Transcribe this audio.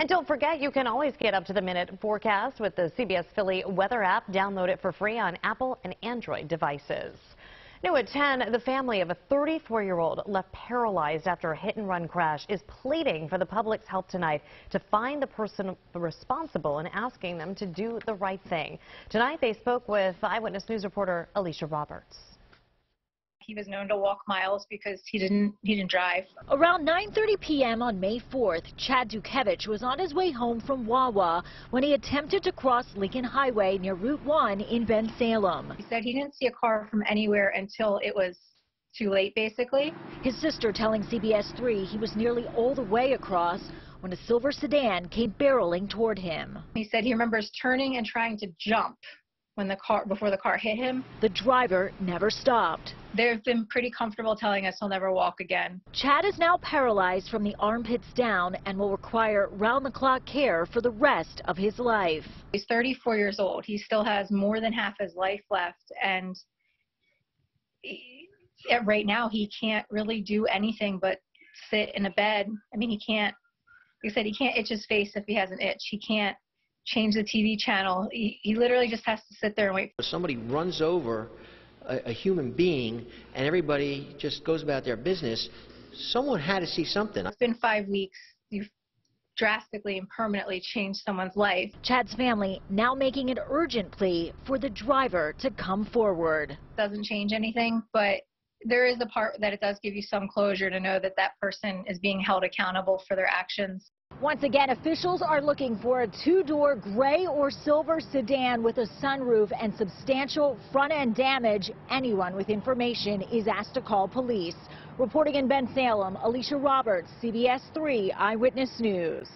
And don't forget, you can always get up to the minute forecast with the CBS Philly weather app. Download it for free on Apple and Android devices. New at 10, the family of a 34-year-old left paralyzed after a hit-and-run crash is pleading for the public's help tonight to find the person responsible and asking them to do the right thing. Tonight, they spoke with Eyewitness News reporter Alicia Roberts. He was known to walk miles because he didn't he didn't drive. Around 9:30 p.m. on May 4th, Chad Dukevich was on his way home from Wawa when he attempted to cross Lincoln Highway near Route 1 in Bensalem. He said he didn't see a car from anywhere until it was too late, basically. His sister telling CBS 3 he was nearly all the way across when a silver sedan came barreling toward him. He said he remembers turning and trying to jump when the car before the car hit him. The driver never stopped. They've been pretty comfortable telling us he'll never walk again. Chad is now paralyzed from the armpits down and will require round-the-clock care for the rest of his life. He's 34 years old. He still has more than half his life left, and he, right now he can't really do anything but sit in a bed. I mean, he can't. Like I said, he can't itch his face if he has an itch. He can't change the TV channel. He, he literally just has to sit there and wait. For somebody runs over a, a human being and everybody just goes about their business. Someone had to see something. It's been five weeks. You've drastically and permanently changed someone's life. Chad's family now making an urgent plea for the driver to come forward. Doesn't change anything, but there is a part that it does give you some closure to know that that person is being held accountable for their actions. Once again, officials are looking for a two-door gray or silver sedan with a sunroof and substantial front-end damage. Anyone with information is asked to call police. Reporting in Bensalem, Alicia Roberts, CBS 3 Eyewitness News.